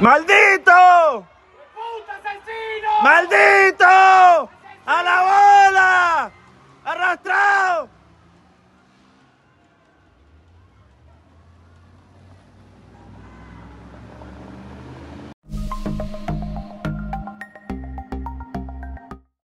¡Maldito! ¡Maldito! ¡A la bola! ¡Arrastrado!